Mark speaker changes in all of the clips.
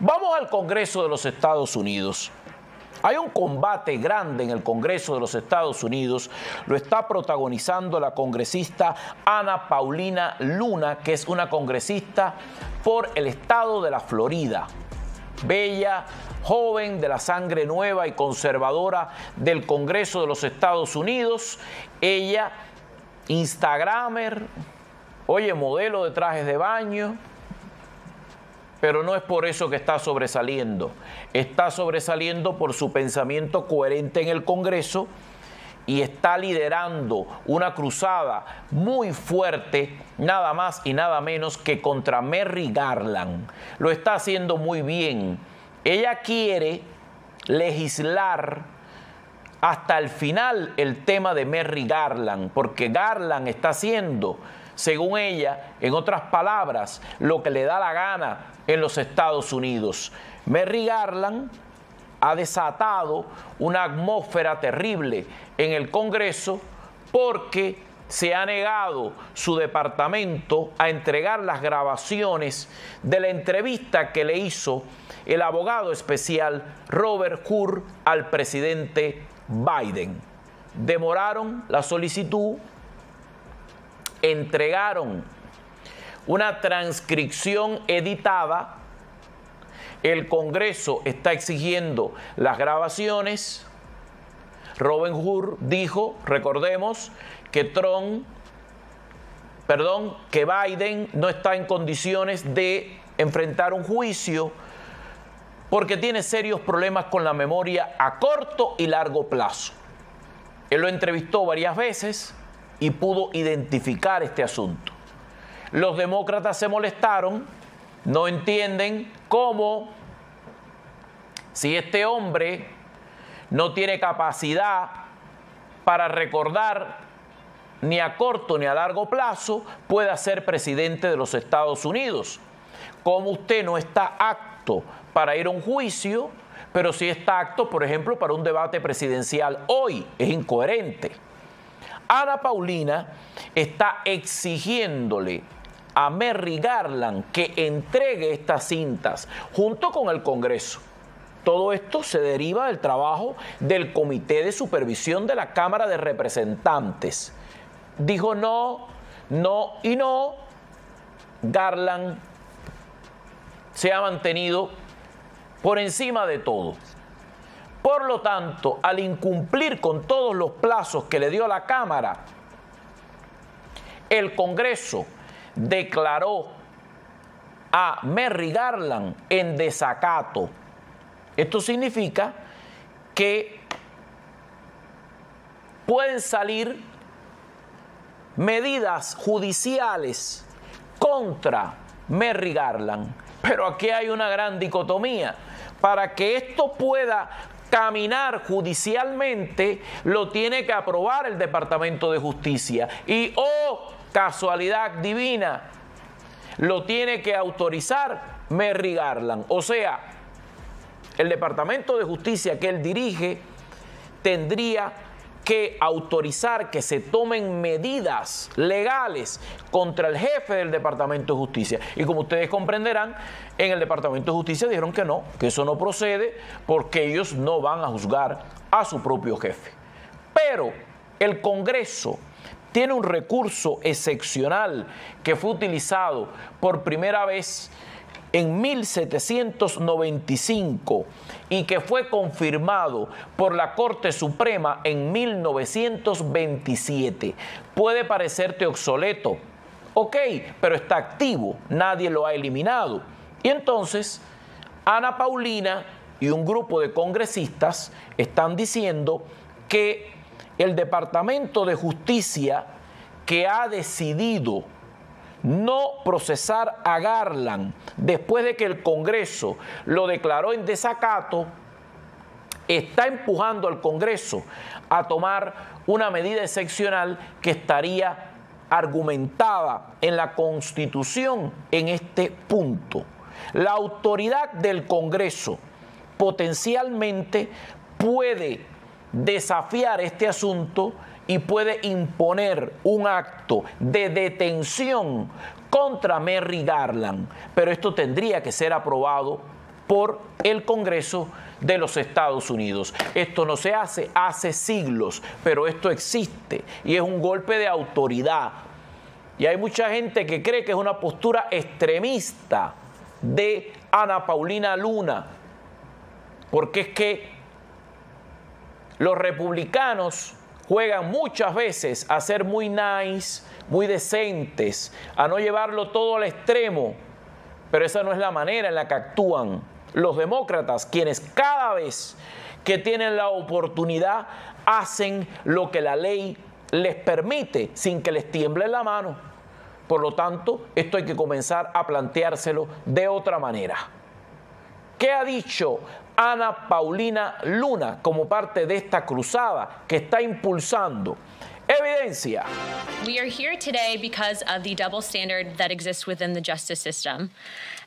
Speaker 1: Vamos al Congreso de los Estados Unidos. Hay un combate grande en el Congreso de los Estados Unidos. Lo está protagonizando la congresista Ana Paulina Luna, que es una congresista por el estado de la Florida. Bella, joven de la sangre nueva y conservadora del Congreso de los Estados Unidos. Ella, Instagramer, oye, modelo de trajes de baño, pero no es por eso que está sobresaliendo. Está sobresaliendo por su pensamiento coherente en el Congreso y está liderando una cruzada muy fuerte, nada más y nada menos que contra Merry Garland. Lo está haciendo muy bien. Ella quiere legislar hasta el final el tema de Merry Garland, porque Garland está haciendo según ella, en otras palabras, lo que le da la gana en los Estados Unidos. Merry Garland ha desatado una atmósfera terrible en el Congreso porque se ha negado su departamento a entregar las grabaciones de la entrevista que le hizo el abogado especial Robert Hur al presidente Biden. Demoraron la solicitud entregaron una transcripción editada. El Congreso está exigiendo las grabaciones. Robin Hood dijo, recordemos, que Trump, perdón, que Biden no está en condiciones de enfrentar un juicio porque tiene serios problemas con la memoria a corto y largo plazo. Él lo entrevistó varias veces, y pudo identificar este asunto. Los demócratas se molestaron, no entienden cómo, si este hombre no tiene capacidad para recordar ni a corto ni a largo plazo, pueda ser presidente de los Estados Unidos. Como usted no está apto para ir a un juicio, pero sí está apto, por ejemplo, para un debate presidencial hoy, es incoherente. Ana Paulina está exigiéndole a Merry Garland que entregue estas cintas junto con el Congreso. Todo esto se deriva del trabajo del Comité de Supervisión de la Cámara de Representantes. Dijo no, no y no. Garland se ha mantenido por encima de todo. Por lo tanto, al incumplir con todos los plazos que le dio la Cámara, el Congreso declaró a Merry Garland en desacato. Esto significa que pueden salir medidas judiciales contra Merry Garland. Pero aquí hay una gran dicotomía. Para que esto pueda caminar judicialmente, lo tiene que aprobar el Departamento de Justicia. Y, oh, casualidad divina, lo tiene que autorizar Merry Garland. O sea, el Departamento de Justicia que él dirige tendría que autorizar que se tomen medidas legales contra el jefe del Departamento de Justicia. Y como ustedes comprenderán, en el Departamento de Justicia dijeron que no, que eso no procede porque ellos no van a juzgar a su propio jefe. Pero el Congreso tiene un recurso excepcional que fue utilizado por primera vez en 1795 y que fue confirmado por la Corte Suprema en 1927. Puede parecerte obsoleto, ok, pero está activo, nadie lo ha eliminado. Y entonces, Ana Paulina y un grupo de congresistas están diciendo que el Departamento de Justicia que ha decidido no procesar a Garland después de que el Congreso lo declaró en desacato, está empujando al Congreso a tomar una medida excepcional que estaría argumentada en la Constitución en este punto. La autoridad del Congreso potencialmente puede desafiar este asunto y puede imponer un acto de detención contra Merry Garland, pero esto tendría que ser aprobado por el Congreso de los Estados Unidos. Esto no se hace hace siglos, pero esto existe y es un golpe de autoridad. Y hay mucha gente que cree que es una postura extremista de Ana Paulina Luna, porque es que los republicanos juegan muchas veces a ser muy nice, muy decentes, a no llevarlo todo al extremo, pero esa no es la manera en la que actúan los demócratas, quienes cada vez que tienen la oportunidad hacen lo que la ley les permite sin que les tiemble la mano. Por lo tanto, esto hay que comenzar a planteárselo de otra manera. ¿Qué ha dicho Ana Paulina Luna como parte de esta cruzada que está impulsando Evidencia.
Speaker 2: We are here today because of the double standard that exists within the justice system.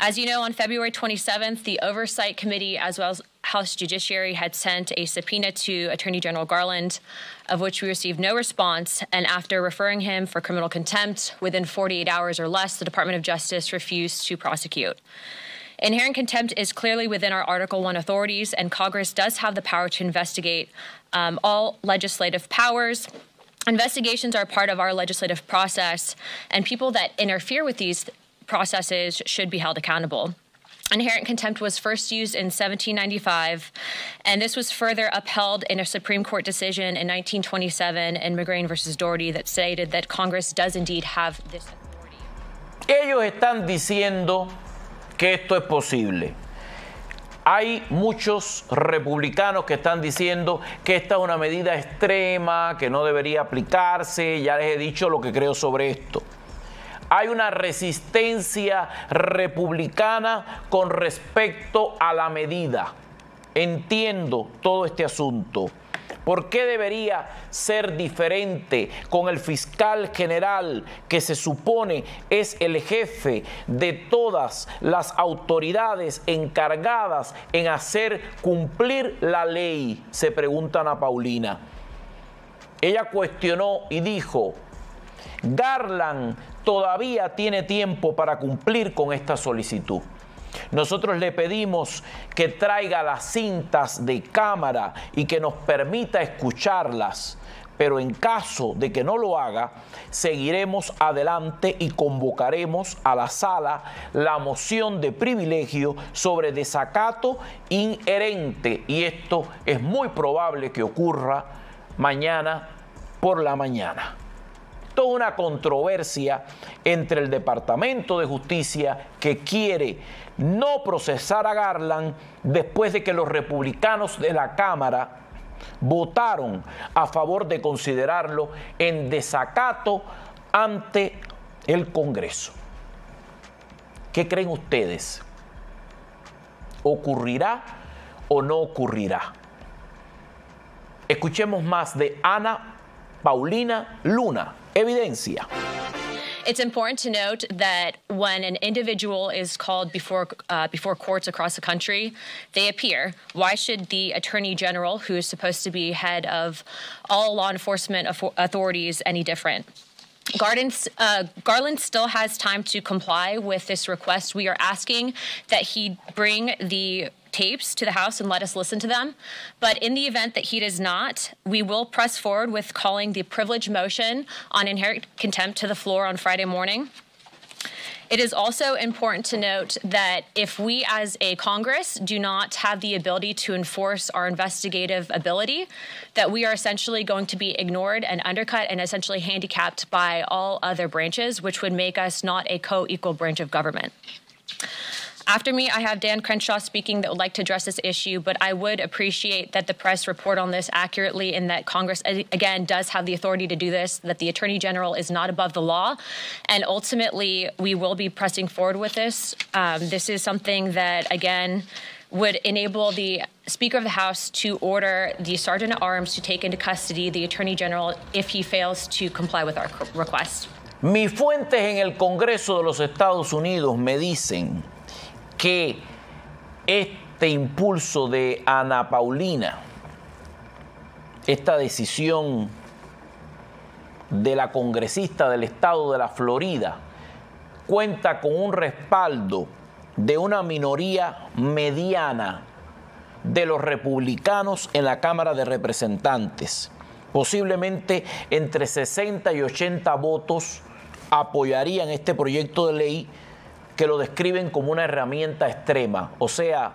Speaker 2: As you know, on February 27th, the Oversight Committee, as well as House Judiciary, had sent a subpoena to Attorney General Garland, of which we received no response. And after referring him for criminal contempt within 48 hours or less, the Department of Justice refused to prosecute. Inherent contempt is clearly within our Article 1 authorities, and Congress does have the power to investigate um, all legislative powers Investigations are part of our legislative process, and people that interfere with these processes should be held accountable. Inherent contempt was first used in 1795, and this was further upheld in a Supreme Court decision in 1927 in McGrain versus Doherty that stated that Congress does indeed have this authority.
Speaker 1: Ellos están diciendo que esto es posible. Hay muchos republicanos que están diciendo que esta es una medida extrema, que no debería aplicarse, ya les he dicho lo que creo sobre esto. Hay una resistencia republicana con respecto a la medida. Entiendo todo este asunto. ¿Por qué debería ser diferente con el fiscal general que se supone es el jefe de todas las autoridades encargadas en hacer cumplir la ley? Se preguntan a Paulina. Ella cuestionó y dijo, Garland todavía tiene tiempo para cumplir con esta solicitud. Nosotros le pedimos que traiga las cintas de cámara y que nos permita escucharlas. Pero en caso de que no lo haga, seguiremos adelante y convocaremos a la sala la moción de privilegio sobre desacato inherente. Y esto es muy probable que ocurra mañana por la mañana toda una controversia entre el Departamento de Justicia que quiere no procesar a Garland después de que los republicanos de la Cámara votaron a favor de considerarlo en desacato ante el Congreso. ¿Qué creen ustedes? ¿Ocurrirá o no ocurrirá? Escuchemos más de Ana Paulina Luna. Evidencia.
Speaker 2: It's important to note that when an individual is called before uh, before courts across the country, they appear. Why should the attorney general, who is supposed to be head of all law enforcement authorities, any different? uh, Garland still has time to comply with this request. We are asking that he bring the tapes to the House and let us listen to them. But in the event that he does not, we will press forward with calling the privilege motion on inherent contempt to the floor on Friday morning. It is also important to note that if we as a Congress do not have the ability to enforce our investigative ability, that we are essentially going to be ignored and undercut and essentially handicapped by all other branches, which would make us not a co-equal branch of government. After me, I have Dan Crenshaw speaking that would like to address this issue, but I would appreciate that the press report on this accurately and that Congress, again, does have the authority to do this, that the Attorney General is not above the law. And ultimately, we will be pressing forward with this. Um, this is something that, again, would enable the Speaker of the House to order the Sergeant at Arms to take into custody the Attorney General if he fails to comply with our request.
Speaker 1: Mis fuentes en el Congreso de los Estados Unidos me dicen que este impulso de Ana Paulina, esta decisión de la congresista del estado de la Florida, cuenta con un respaldo de una minoría mediana de los republicanos en la Cámara de Representantes. Posiblemente entre 60 y 80 votos apoyarían este proyecto de ley que lo describen como una herramienta extrema, o sea,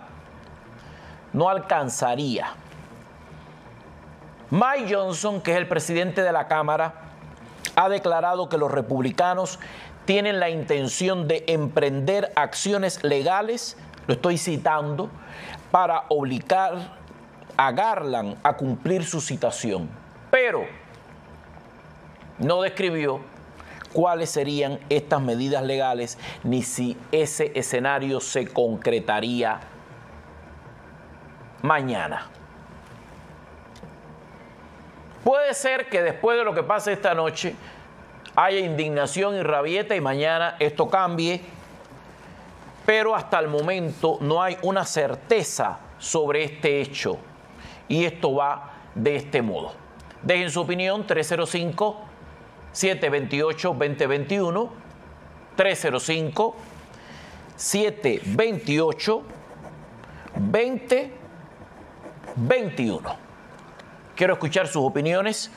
Speaker 1: no alcanzaría. Mike Johnson, que es el presidente de la Cámara, ha declarado que los republicanos tienen la intención de emprender acciones legales, lo estoy citando, para obligar a Garland a cumplir su citación. Pero no describió cuáles serían estas medidas legales ni si ese escenario se concretaría mañana. Puede ser que después de lo que pase esta noche haya indignación y rabieta y mañana esto cambie, pero hasta el momento no hay una certeza sobre este hecho y esto va de este modo. Dejen su opinión 305 728 2021 305 728 2021. Quiero escuchar sus opiniones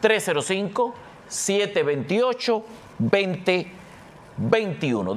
Speaker 1: 305 728 2021.